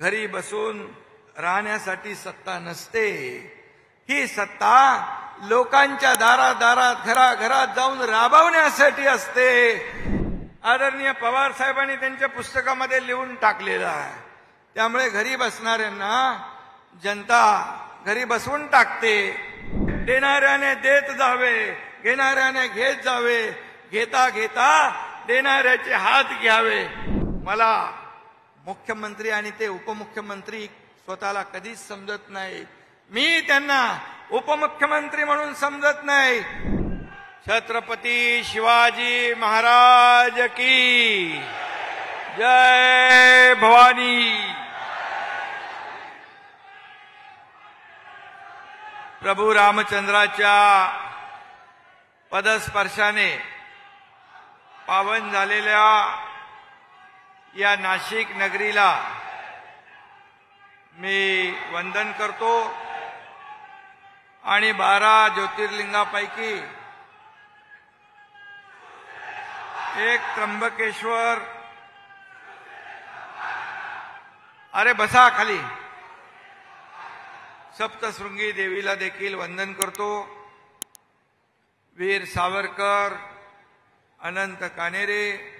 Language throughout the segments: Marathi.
घरी बसून राहण्यासाठी सत्ता नसते. ही सत्ता लोकांच्या दारादारात दारात घरा घरात जाऊन राबवण्यासाठी असते. आदरणीय पवार साहेबांनी त्यांच्या पुस्तकामध्ये लिहून टाकलेलं आहे. त्यामुळे घरी बसणाऱ्यांना जनता घरी बसवून टाकते. देणाऱ्याने देत जावे घेणाऱ्याने घेत जावे घेता घेता देणाऱ्याचे हात घ्यावे. मला मुख्यमंत्री आणि ते उपमुख्यमंत्री स्वतःला कधीच समजत नाही. मी त्यांना उपमुख्यमंत्री म्हणून समजत नाही. छत्रपती शिवाजी महाराज की जय भवानी. प्रभू रामचंद्राच्या पदस्पर्शाने पावन झालेल्या या नाशिक नगरीला मी वंदन करतो आणि बारा ज्योतिर्लिंगापैकी एक त्र्यंबकेश्वर. अरे बसा खाली. सप्तशृंगी देवीला देखील वंदन करतो. वीर सावरकर अनंत कानेरे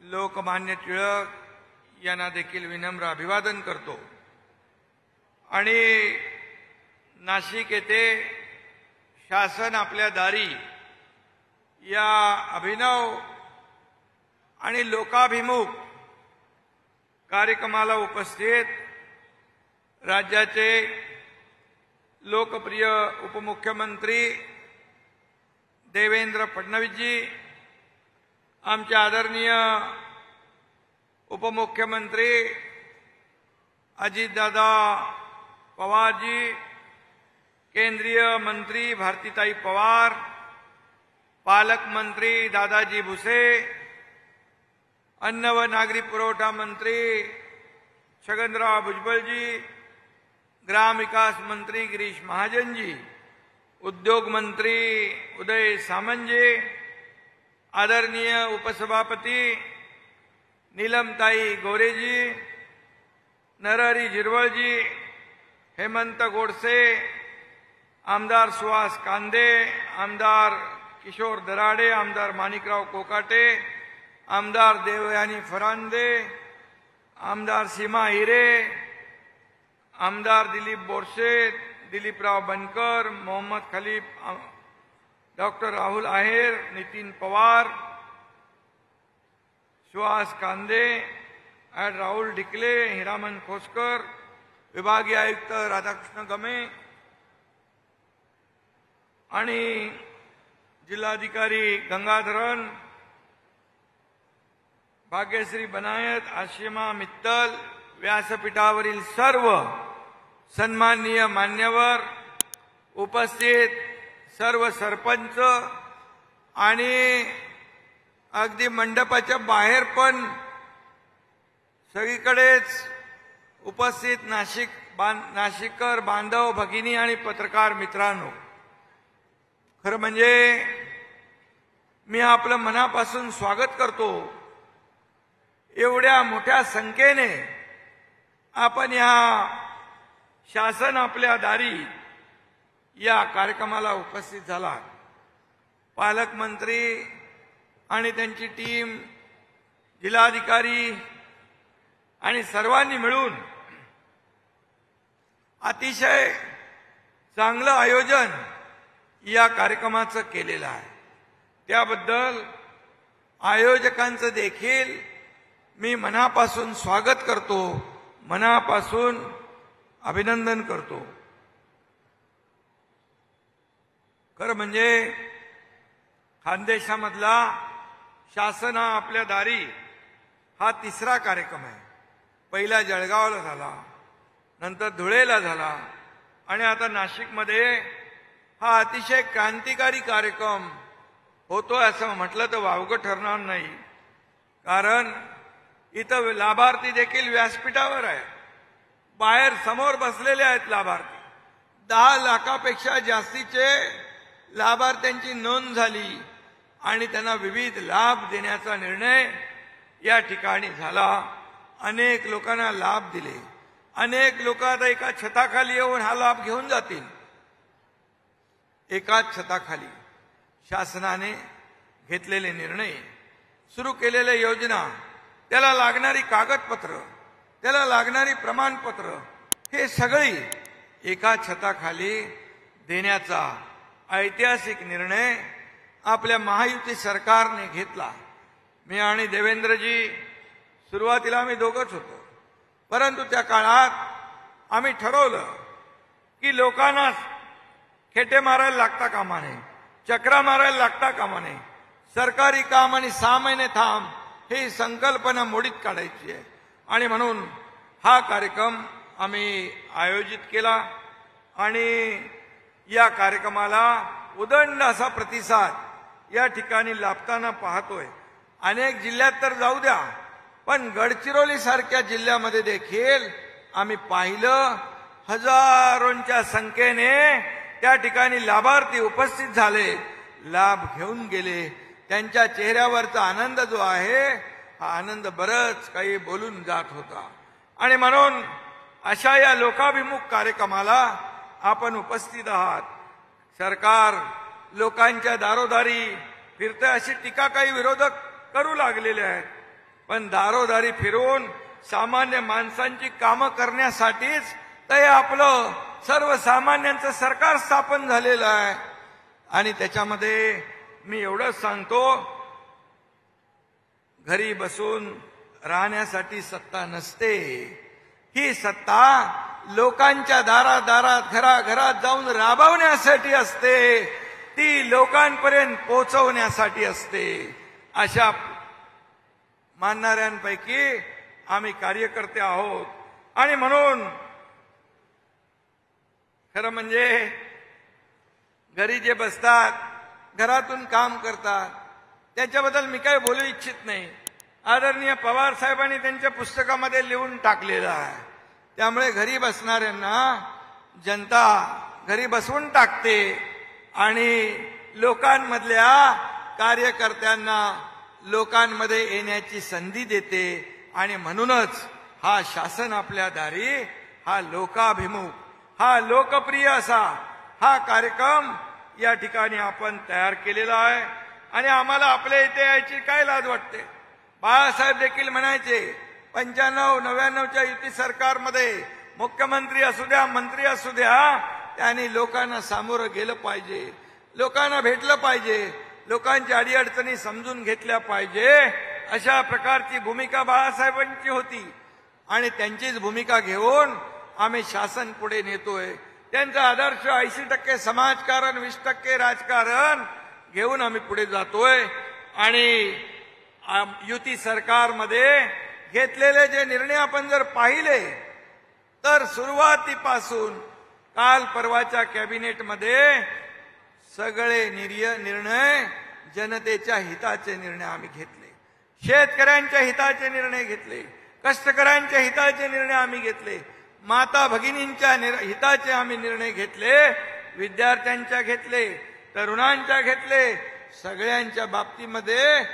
लोकमान्य टिळक यांना देखील विनम्र अभिवादन करतो. आणि नाशिक येथे शासन आपल्या दारी या अभिनव आणि लोकाभिमुख कार्यक्रमाला उपस्थित राज्याचे लोकप्रिय उपमुख्यमंत्री देवेंद्र फडणवीसजी आमचे आदरणीय उपमुख्यमंत्री अजितदादा पवारजी केंद्रीय मंत्री भारतीताई पवार पालकमंत्री दादाजी भुसे, अन्न व नागरी पुरवठा मंत्री छगनराव भुजबलजी ग्रामविकास मंत्री गिरीश महाजनजी उद्योग मंत्री उदय सामंजे आदरणीय उपसभापती नीलमताई गोरेजी नरहरी झिरवळजी हेमंत गोडसे, आमदार सुहास कांदे, आमदार किशोर दराडे, आमदार माणिकराव कोकाटे, आमदार देवयानी फरांदे, आमदार सीमा हिरे, आमदार दिलीप बोरसे, दिलीपराव बनकर, मोहम्मद खलीफ डॉक्टर राहुल आहेर नितीन पवार सुहास कांदे ॲड राहुल ढिकले हिरामन खोसकर विभागीय आयुक्त राधाकृष्ण गमे आणि जिल्हाधिकारी गंगाधरन भाग्यश्री बनायत आशिमा मित्तल व्यासपीठावरील सर्व सन्माननीय मान्यवर उपस्थित सर्व सरपंच आणि अगदी मंडपाच्या बाहेर पण सगळीकडेच उपस्थित नाशिक बां नाशिककर बांधव भगिनी आणि पत्रकार मित्रांनो. खरं म्हणजे मी आपलं मनापासून स्वागत करतो. एवढ्या मोठ्या संख्येने आपण या शासन आपल्या दारी या कार्यक्रमाला उपस्थित झाला. पालकमंत्री आणि त्यांची टीम जिल्हाधिकारी आणि सर्वांनी मिळून अतिशय चांगलं आयोजन या कार्यक्रमाचं केलेलं आहे. त्याबद्दल आयोजकांचं देखील मी मनापासून स्वागत करतो मनापासून अभिनंदन करतो. खरं म्हणजे खानदेशामधला शासन हा आपल्या दारी हा तिसरा कार्यक्रम आहे. पहिला जळगावला झाला नंतर धुळेला झाला आणि आता नाशिकमध्ये हा अतिशय क्रांतिकारी कार्यक्रम होतोय असं म्हटलं तर वावगं ठरणार नाही. कारण इथं लाभार्थी देखील व्यासपीठावर आहे बाहेर समोर बसलेले आहेत लाभार्थी. दहा लाखापेक्षा जास्तीचे लाभार्थ्यांची नोंद झाली आणि त्यांना विविध लाभ देण्याचा निर्णय या ठिकाणी झाला. अनेक लोकांना लाभ दिले. अनेक लोक आता एका छताखाली येऊन हा लाभ घेऊन जातील. एकाच छताखाली शासनाने घेतलेले निर्णय सुरू केलेल्या योजना त्याला लागणारी कागदपत्र त्याला लागणारी प्रमाणपत्र हे सगळी एका छताखाली देण्याचा ऐतिहासिक निर्णय आपल्या महायुती सरकारने घेतला. मी आणि देवेंद्रजी सुरुवातीला आम्ही दोघंच होतो. परंतु त्या काळात आम्ही ठरवलं की लोकांना खेटे मारायला लागता कामा नये चक्रा मारायला लागता कामा नये. सरकारी काम आणि सहा महिने थांब ही संकल्पना मोडीत काढायची आहे. आणि म्हणून हा कार्यक्रम आम्ही आयोजित केला आणि या कार्यक्रमाला उदंड असा प्रतिसाद या ठिकाणी लाभताना पाहतोय. अनेक जिल्ह्यात तर जाऊ द्या पण गडचिरोली सारख्या जिल्ह्यामध्ये देखील आम्ही पाहिलं. हजारोंच्या संख्येने त्या ठिकाणी लाभार्थी उपस्थित झाले लाभ घेऊन गेले. त्यांच्या चेहऱ्यावरचा आनंद जो आहे हा आनंद बरच काही बोलून जात होता. आणि म्हणून अशा या लोकाभिमुख कार्यक्रमाला आपण उपस्थित आहात. सरकार लोकांच्या दारोदारी फिरते अशी टीका काही विरोधक करू लागलेले आहेत. पण दारोदारी फिरून सामान्य माणसांची कामं करण्यासाठीच ते आपलं सर्वसामान्यांचं सरकार स्थापन झालेलं आहे. आणि त्याच्यामध्ये मी एवढंच सांगतो घरी बसून राहण्यासाठी सत्ता नसते. ही सत्ता लोकांच्या दारात दारात घराघरात जाऊन राबवण्यासाठी असते. ती लोकांपर्यंत पोहोचवण्यासाठी असते. अशा मानणाऱ्यांपैकी आम्ही कार्यकर्ते आहोत. आणि म्हणून खरं म्हणजे घरी जे बसतात घरातून काम करतात त्याच्याबद्दल मी काही बोलू इच्छित नाही. आदरणीय पवार साहेबांनी त्यांच्या पुस्तकामध्ये लिहून टाकलेलं आहे. त्यामुळे घरी बसणाऱ्यांना जनता घरी बसवून टाकते आणि लोकांमधल्या कार्यकर्त्यांना लोकांमध्ये येण्याची संधी देते आणि म्हणूनच हा शासन आपल्या दारी हा लोकाभिमुख हा लोकप्रिय असा हा कार्यक्रम या ठिकाणी आपण तयार केलेला आहे. आणि आम्हाला आपल्या इथे यायची काय लाज वाटते? बाळासाहेब देखील म्हणायचे पंच्याण्णव नव्याण्णवच्या युती सरकारमध्ये मुख्यमंत्री असू द्या मंत्री असू द्या त्यांनी लोकांना सामोरं गेलं पाहिजे. लोकांना भेटलं पाहिजे. लोकांच्या अडीअडचणी समजून घेतल्या पाहिजे. अशा प्रकारची भूमिका बाळासाहेबांची होती. आणि त्यांचीच भूमिका घेऊन आम्ही शासन पुढे नेतोय. त्यांचा आदर्श ऐंशी टक्के समाजकारण वीस टक्के राजकारण घेऊन आम्ही पुढे जातोय. आणि युती सरकारमध्ये घेतलेले जे निर्णय आपण जर पाहिले तर सुरुवातीपासून काल परवाच्या कॅबिनेटमध्ये सगळे निर्य निर्णय जनतेच्या हिताचे निर्णय आम्ही घेतले. शेतकऱ्यांच्या हिताचे निर्णय घेतले. कष्टकऱ्यांच्या हिताचे निर्णय आम्ही घेतले. माता भगिनींच्या हिताचे आम्ही निर्णय घेतले. विद्यार्थ्यांच्या घेतले. तरुणांच्या घेतले. सगळ्यांच्या बाबतीमध्ये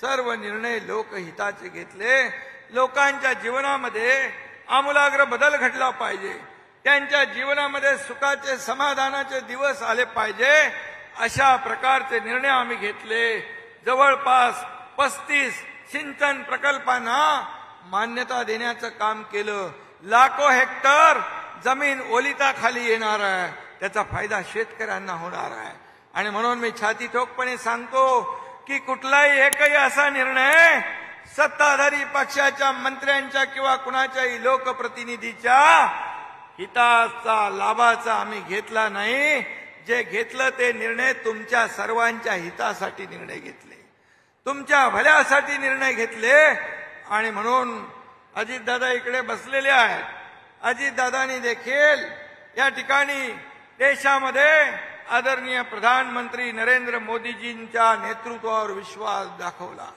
सर्व निर्णय लोकहिताचे घेतले. लोकांच्या जीवनामध्ये आमूलाग्र बदल घडला पाहिजे. त्यांच्या जीवनामध्ये सुखाचे समाधानाचे दिवस आले पाहिजे. अशा प्रकारचे निर्णय आम्ही घेतले. जवळपास पस्तीस सिंचन प्रकल्पांना मान्यता देण्याचं काम केलं. लाखो हेक्टर जमीन ओलिताखाली येणार आहे. त्याचा फायदा शेतकऱ्यांना होणार आहे. आणि म्हणून मी छाती ठोकपणे सांगतो की कुठलाही एकही असा निर्णय सत्ताधारी पक्षाच्या मंत्र्यांच्या किंवा कुणाच्याही लोकप्रतिनिधीच्या हिताचा लाभाचा आम्ही घेतला नाही. जे घेतलं ते निर्णय तुमच्या सर्वांच्या हितासाठी निर्णय घेतले. तुमच्या भल्यासाठी निर्णय घेतले. आणि म्हणून अजितदादा इकडे बसलेले आहेत. अजितदादांनी देखील या ठिकाणी देशामध्ये आदरणीय प्रधानमंत्री नरेंद्र मोदीजींच्या नेतृत्वावर विश्वास दाखवला.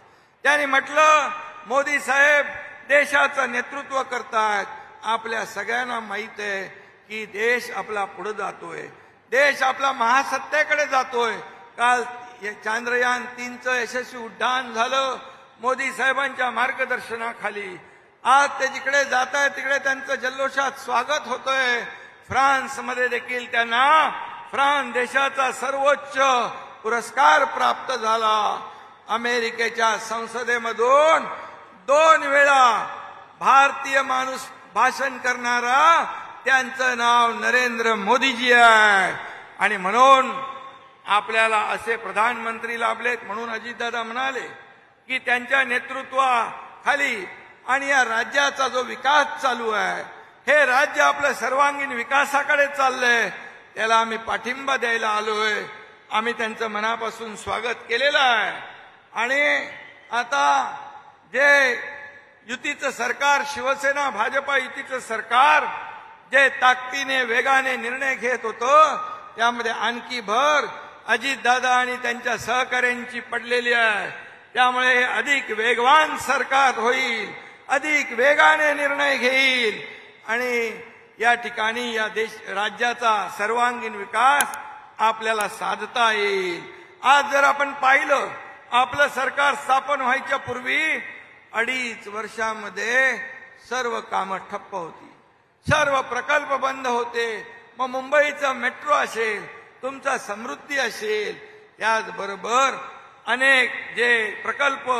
त्यांनी म्हटलं मोदी साहेब देशाचं नेतृत्व करतायत. आपल्या सगळ्यांना माहीत आहे की देश आपला पुढे जातोय. देश आपला महासत्तेकडे जातोय. काल चांद्रयान तीनचं यशस्वी उड्डाण झालं मोदी साहेबांच्या मार्गदर्शनाखाली. आज ते जिकडे जात आहे तिकडे त्यांचं जल्लोषात स्वागत होतंय. फ्रान्समध्ये देखील त्यांना फ्रान्स देशाचा सर्वोच्च पुरस्कार प्राप्त झाला. अमेरिकेच्या संसदेमधून दोन वेळा भारतीय माणूस भाषण करणारा त्यांचं नाव नरेंद्र मोदीजी आहे. आणि म्हणून आपल्याला असे प्रधानमंत्री लाभलेत म्हणून अजितदादा म्हणाले की त्यांच्या नेतृत्वाखाली आणि या राज्याचा जो विकास चालू आहे हे राज्य आपलं सर्वांगीण विकासाकडे चाललंय त्याला आम्ही पाठिंबा द्यायला आलोय. आम्ही त्यांचं मनापासून स्वागत केलेलं आहे. आणि आता जे युतीचं सरकार शिवसेना भाजपा युतीचं सरकार जे ताकदीने वेगाने निर्णय घेत होतं त्यामध्ये आणखी भर अजितदादा आणि त्यांच्या सहकाऱ्यांची पडलेली आहे. त्यामुळे अधिक वेगवान सरकार होईल अधिक वेगाने निर्णय घेईल. आणि या ठिकाणी या देश राज्याचा सर्वांगीण विकास आपल्याला साधता येईल. आज जर आपण पाहिलं आपलं सरकार स्थापन व्हायच्या पूर्वी अडीच वर्षामध्ये सर्व कामं ठप्प होती. सर्व प्रकल्प बंद होते. मग मुंबईचं मेट्रो असेल तुमचा समृद्धी असेल त्याचबरोबर अनेक जे प्रकल्प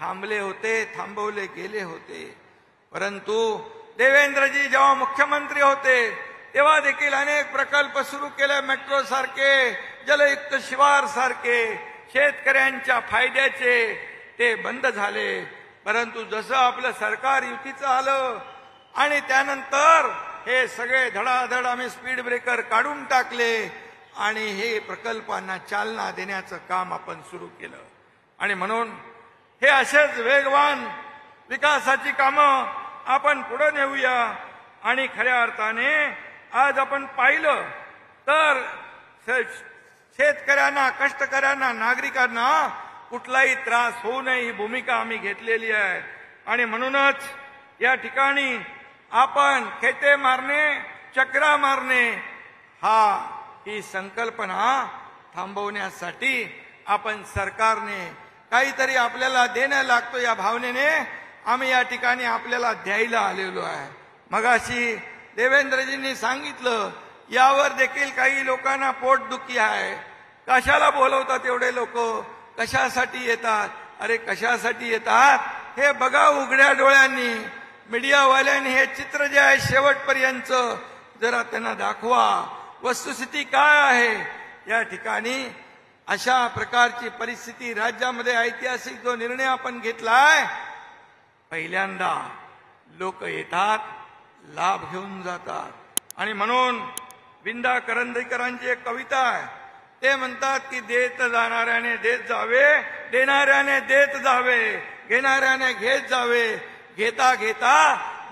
थांबले होते थांबवले गेले होते. परंतु देवेंद्रजी जेव्हा मुख्यमंत्री होते तेव्हा देखील अनेक प्रकल्प सुरू केले मेट्रो सारखे जलयुक्त शिवार सारखे शेतकऱ्यांच्या फायद्याचे ते बंद झाले. परंतु जसं आपलं सरकार युतीचं आलं आणि त्यानंतर हे सगळे धडाधड आम्ही स्पीड ब्रेकर काढून टाकले आणि हे प्रकल्पांना चालना देण्याचं काम आपण सुरू केलं. आणि म्हणून हे असेच वेगवान विकासाची कामं आपण पुढे नेऊया. आणि खऱ्या अर्थाने आज आपण पाहिलं तर शेतकऱ्यांना कष्टकऱ्यांना नागरिकांना कुठलाही त्रास होऊ नये ही भूमिका आम्ही घेतलेली आहे. आणि म्हणूनच या ठिकाणी आपण खेते मारणे चक्रा मारणे हा ही संकल्पना थांबवण्यासाठी आपण सरकारने काहीतरी आपल्याला देणं लागतो या भावनेने आम्ही या ठिकाणी आपल्याला द्यायला आलेलो आहे. मगाशी देवेंद्रजींनी सांगितलं यावर देखील काही लोकांना पोटदुखी आहे. कशाला बोलवतात एवढे लोक? कशासाठी येतात? अरे कशासाठी येतात? हे बघा उघड्या डोळ्यांनी. मीडियावाल्यांनी हे चित्र जे आहे शेवटपर्यंत जरा त्यांना दाखवा. वस्तुस्थिती काय आहे? या ठिकाणी अशा प्रकारची परिस्थिती राज्यामध्ये ऐतिहासिक जो निर्णय आपण घेतलाय पहिल्यांदा लोक येतात लाभ घेऊन जातात. आणि म्हणून विंदा करंदीकरांची एक कविता आहे. ते म्हणतात की देत जाणाऱ्याने देत जावे देणाऱ्याने देत जावे घेणाऱ्याने घेत जावे. घेता घेता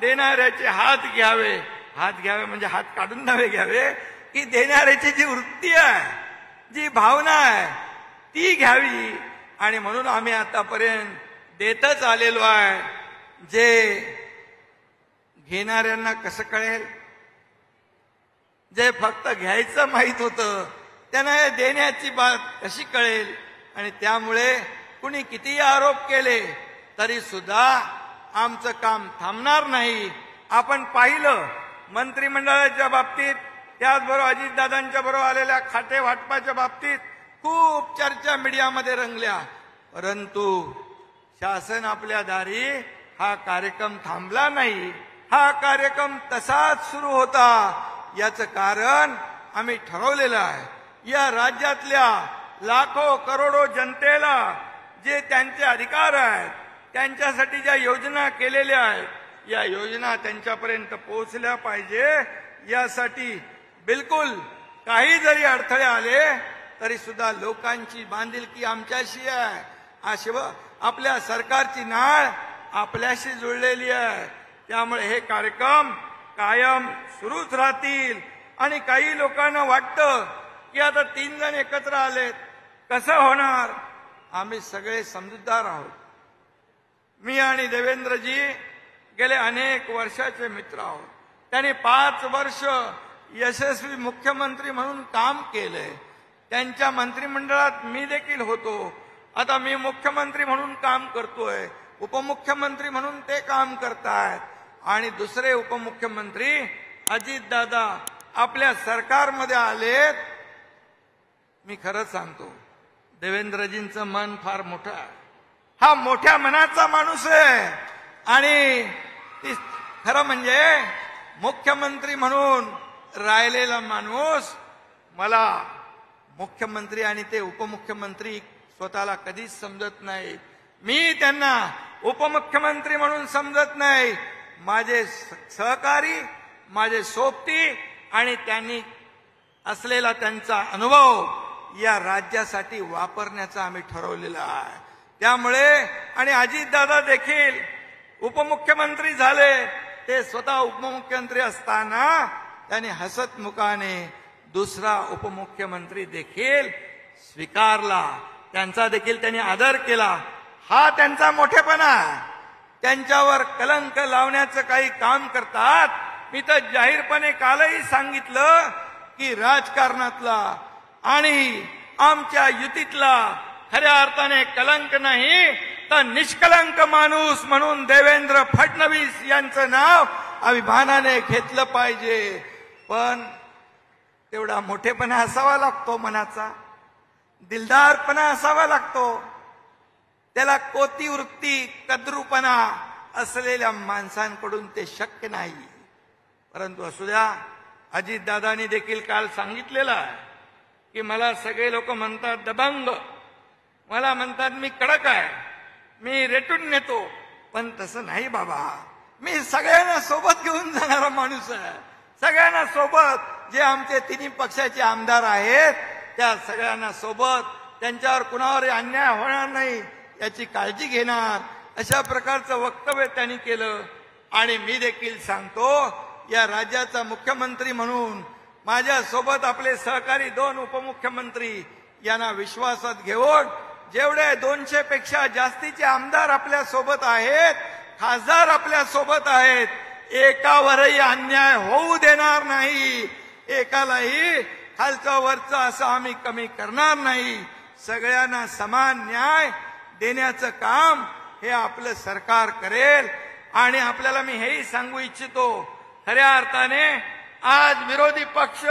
देणाऱ्याचे हात घ्यावे. हात घ्यावे म्हणजे हात काढून नव्हे घ्यावे की देणाऱ्याची जी वृत्ती आहे जी भावना आहे ती घ्यावी. आणि म्हणून आम्ही आतापर्यंत देतच आलेलो आहे. जे घेणाऱ्यांना कसं कळेल? जे फक्त घ्यायचं माहीत होतं त्यांना हे देण्याची बात कशी कळेल? आणि त्यामुळे कुणी कितीही आरोप केले तरी सुद्धा आमचं काम थांबणार नाही. आपण पाहिलं मंत्रिमंडळाच्या बाबतीत त्याचबरोबर अजितदादांच्या बरोबर आलेल्या खाते वाटपाच्या बाबतीत खूप चर्चा मीडियामध्ये रंगल्या. परंतु शासन आपल्या दारी हा कार्यक्रम थांबला नाही. हा कार्यक्रम तसाच सुरू होता. याचं कारण आम्ही ठरवलेलं आहे. या राज्यातल्या लाखो करोडो जनतेला जे त्यांचे अधिकार आहेत त्यांच्यासाठी ज्या योजना केलेल्या आहेत या योजना त्यांच्यापर्यंत पोहोचल्या पाहिजे. यासाठी बिलकुल काही जरी अडथळे आले तरी सुद्धा लोकांची बांधिलकी आमच्याशी आहे. अशिव आपल्या सरकारची नाळ आपल्याशी जुळलेली आहे. त्यामुळे हे कार्यक्रम कायम सुरूच राहतील. आणि काही लोकांना वाटतं की आता तीन जण एकत्र आलेत. कसं होणार? आम्ही सगळे समजूतदार आहोत. मी आणि देवेंद्रजी गेले अनेक वर्षाचे मित्र आहोत. त्यांनी पाच वर्ष यशस्वी मुख्यमंत्री म्हणून काम केले. त्यांच्या मंत्रिमंडळात मी देखील होतो. आता मी मुख्यमंत्री म्हणून काम करतोय. उपमुख्यमंत्री म्हणून ते काम करतायत. आणि दुसरे उपमुख्यमंत्री अजितदादा आपल्या सरकारमध्ये आलेत. मी खरंच सांगतो देवेंद्रजींचं मन फार मोठं आहे. हा मोठ्या मनाचा माणूस आहे. आणि ती खरं म्हणजे मुख्यमंत्री म्हणून राहिलेला माणूस मला मुख्यमंत्री आणि ते उपमुख्यमंत्री स्वतःला कधीच समजत नाही. मी त्यांना उपमुख्यमंत्री म्हणून समजत नाही. माझे सहकारी माझे सोबती आणि त्यांनी असलेला त्यांचा अनुभव या राज्यासाठी वापरण्याचा आम्ही ठरवलेला आहे. त्यामुळे आणि अजितदादा देखील उपमुख्यमंत्री झाले ते स्वतः उपमुख्यमंत्री असताना त्यांनी हसतमुखाने दुसरा उपमुख्यमंत्री देखील स्वीकारला. त्यांचा देखील त्यांनी आदर केला. हा त्यांचा मोठेपणा त्यांच्यावर कलंक लावण्याचं काही काम करतात. मी तर जाहीरपणे कालही सांगितलं की राजकारणातला आणि आमच्या युतीतला खऱ्या अर्थाने कलंक नाही तर निष्कलंक माणूस म्हणून देवेंद्र फडणवीस यांचं नाव अभिमानाने घेतलं पाहिजे. पण तेवढा मोठेपणा असावा लागतो मनाचा. दिलदारपणा असावा लागतो. त्याला कोती वृत्ती असलेल्या माणसांकडून ते शक्य नाही. परंतु असू द्या अजितदादानी देखील काल सांगितलेलं आहे की मला सगळे लोक म्हणतात दबंग. मला म्हणतात मी कडक आहे मी रेटून नेतो. पण तसं नाही बाबा. मी सगळ्यांना सोबत घेऊन जाणारा माणूस आहे. सगळ्यांना सोबत जे आमचे तिन्ही पक्षाचे आमदार आहेत त्या सगळ्यांना सोबत त्यांच्यावर कुणावर अन्याय होणार नाही. याची काळजी घेणार. अशा प्रकारचं वक्तव्य त्यांनी केलं. आणि मी देखील सांगतो या राज्याचा मुख्यमंत्री म्हणून माझ्यासोबत आपले सहकारी दोन उपमुख्यमंत्री यांना विश्वासात घेऊन जेवढे दोनशे पेक्षा जास्तीचे आमदार आपल्यासोबत आहेत खासदार आपल्यासोबत आहेत एकावरही अन्याय होऊ देणार नाही. एकालाही खालचा वरचा असं आम्ही कमी करणार नाही. सगळ्यांना समान न्याय देण्याचं काम हे आपलं सरकार करेल. आणि आपल्याला मी हेही सांगू इच्छितो खऱ्या अर्थाने आज विरोधी पक्ष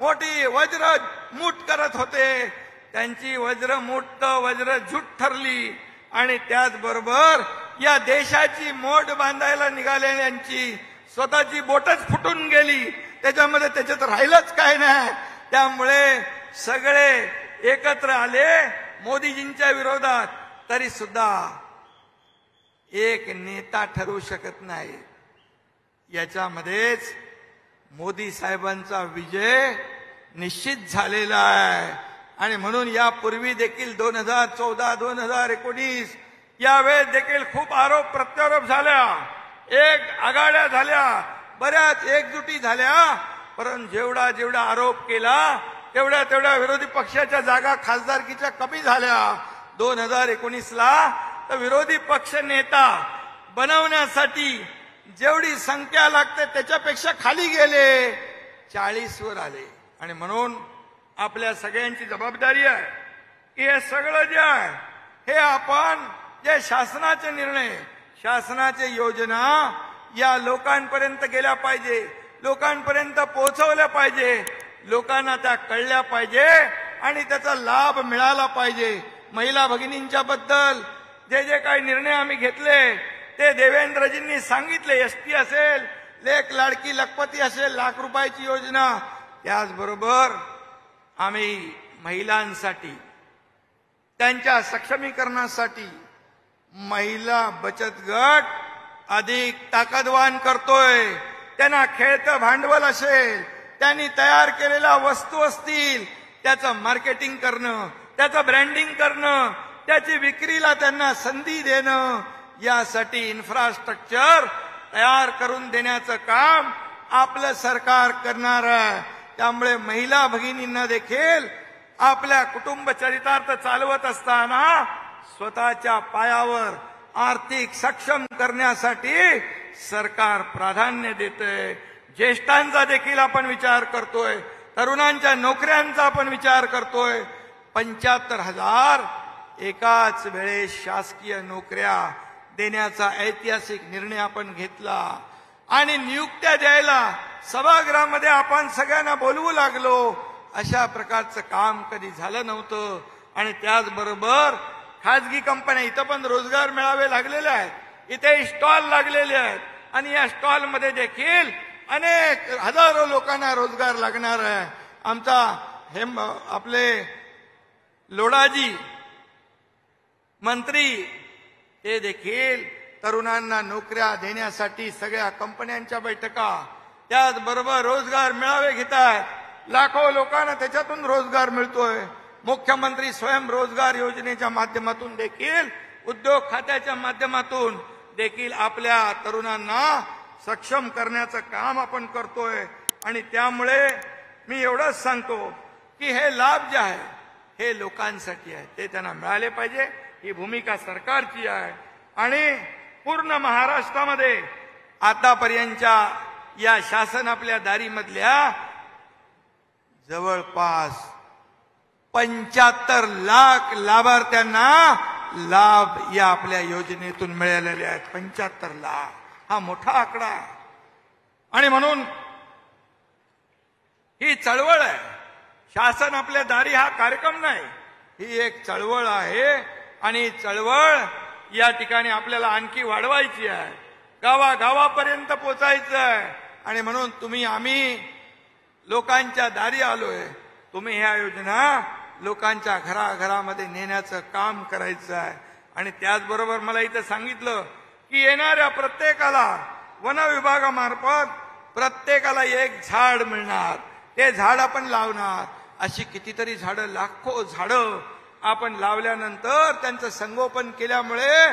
मोठी वज्र मूठ करत होते. त्यांची वज्र मूठ वज्र झूट ठरली. आणि त्याचबरोबर या देशाची मोठ बांधायला निघालेल्यांची स्वतःची बोटच फुटून गेली. त्याच्यामध्ये त्याच्यात राहिलंच काय नाही. त्यामुळे सगळे एकत्र आले मोदीजींच्या विरोधात. तरी सुद्धा एक नेता ठरवू शकत नाही. याच्यामध्येच मोदी साहेबांचा विजय निश्चित झालेला आहे. आणि म्हणून यापूर्वी देखील दोन हजार चौदा दोन हजार एकोणीस यावेळेस देखील खूप आरोप प्रत्यारोप झाल्या. एक आघाड्या झाल्या बऱ्याच एकजुटी झाल्या परंतु जेवढा जेवढा आरोप केला तेवढ्या तेवढ्या विरोधी पक्षाच्या जागा खासदारकीच्या कमी झाल्या. दोन हजार एकोणीसला तर विरोधी पक्ष नेता बनवण्यासाठी जेवढी संख्या लागते त्याच्यापेक्षा खाली गेले. चाळीसवर आले. आणि म्हणून आपल्या सगळ्यांची जबाबदारी आहे. की हे सगळं जे आहे हे आपण जे शासनाचे निर्णय शासनाचे योजना या लोकांपर्यंत गेल्या पाहिजे लोकांपर्यंत पोहोचवल्या पाहिजे लोकांना त्या कळल्या पाहिजे आणि त्याचा लाभ मिळाला पाहिजे. महिला भगिनींच्या बद्दल जे जे काही निर्णय आम्ही घेतले ते देवेंद्रजींनी सांगितले. एसटी असेल लेख लाडकी लखपती असेल लाख रुपयाची योजना. त्याचबरोबर आम्ही महिलांसाठी त्यांच्या सक्षमीकरणासाठी महिला बचत गट अधिक ताकदवान करतोय. त्यांना खेळतं भांडवल असेल त्यांनी तयार केलेल्या वस्तू असतील त्याचं मार्केटिंग करणं त्याचं ब्रँडिंग करणं त्याची विक्रीला त्यांना संधी देणं यासाठी इन्फ्रास्ट्रक्चर तयार करून देण्याचं काम आपलं सरकार करणार आहे. त्यामुळे महिला भगिनींना देखील आपल्या कुटुंब चरितार्थ चालवत असताना स्वतःच्या पायावर आर्थिक सक्षम करण्यासाठी सरकार प्राधान्य देतंय. ज्येष्ठांचा देखील आपण विचार करतोय. तरुणांच्या नोकऱ्यांचा आपण विचार करतोय. पंच्याहत्तर हजार एकाच वेळेस शासकीय नोकऱ्या देण्याचा ऐतिहासिक निर्णय आपण घेतला. आणि नियुक्त्या द्यायला सभागृहामध्ये आपण सगळ्यांना बोलवू लागलो. अशा प्रकारचं काम कधी झालं नव्हतं. आणि त्याचबरोबर खाजगी कंपन्या इथं पण रोजगार मिळावे लागलेले आहेत. इथे स्टॉल लागलेले आहेत. आणि या स्टॉलमध्ये देखील अनेक हजारो लोकांना रोजगार लागणार आहे. आमचा हे आपले लोडाजी मंत्री ते देखील तरुणांना नोकऱ्या देण्यासाठी सगळ्या कंपन्यांच्या बैठका त्याचबरोबर रोजगार मिळावे घेतात. लाखो लोकांना त्याच्यातून रोजगार मिळतोय. मुख्यमंत्री स्वयंरोजगार योजनेच्या माध्यमातून देखील उद्योग खात्याच्या माध्यमातून देखील आपल्या तरुणांना सक्षम करण्याचं काम आपण करतोय. आणि त्यामुळे मी एवढंच सांगतो की हे लाभ जे आहे हे लोकांसाठी आहे. ते त्यांना मिळाले पाहिजे. ही भूमिका सरकारची आहे. आणि पूर्ण महाराष्ट्रामध्ये आतापर्यंतच्या या शासन आपल्या दारीमधल्या जवळपास पंच्याहत्तर लाख लाभार्थ्यांना लाभ या आपल्या योजनेतून मिळालेले आहेत. पंच्याहत्तर लाख. हा मोठा आकडा आणि म्हणून ही चळवळ आहे. शासन आपल्या दारी हा कार्यक्रम नाही. ही एक चळवळ आहे आणि चळवळ या ठिकाणी आपल्याला आणखी वाढवायची आहे. गावागावापर्यंत पोचायचं आहे आणि म्हणून तुम्ही आम्ही लोकांच्या दारी आलोय. तुम्ही ह्या योजना लोकांच्या घराघरामध्ये नेण्याचं काम करायचं आहे आणि त्याचबरोबर मला इथं सांगितलं की येणाऱ्या प्रत्येकाला वन विभागामार्फत प्रत्येकाला एक झाड मिळणार. ते झाड आपण लावणार. अशी कितीतरी झाडं लाखो झाडं आपण लावल्यानंतर त्यांचं संगोपन केल्यामुळे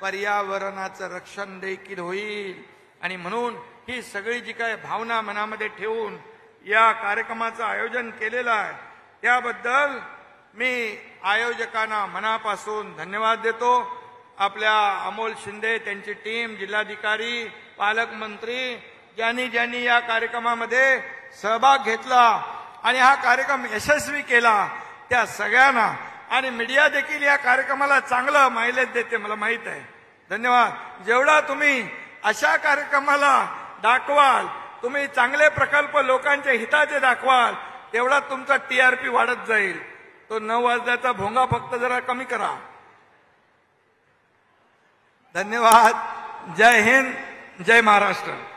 पर्यावरणाचं रक्षण देखील होईल. आणि म्हणून ही सगळी जी काय भावना मनामध्ये ठेवून या कार्यक्रमाचं आयोजन केलेलं आहे त्याबद्दल मी आयोजकांना मनापासून धन्यवाद देतो. आपल्या अमोल शिंदे त्यांची टीम जिल्हाधिकारी पालकमंत्री ज्यांनी ज्यांनी या कार्यक्रमामध्ये सहभाग घेतला आणि हा कार्यक्रम यशस्वी केला त्या सगळ्यांना. आणि मीडिया देखील या कार्यक्रमाला चांगलं मायलेज देते मला माहीत आहे. धन्यवाद. जेवढा तुम्ही अशा कार्यक्रमाला दाखवाल तुम्ही चांगले प्रकल्प लोकांच्या हिताचे दाखवाल तेवढा तुमचा टीआरपी वाढत जाईल. तो नऊ वाजण्याचा भोंगा फक्त जरा कमी करा. धन्यवाद. जय हिंद जय महाराष्ट्र.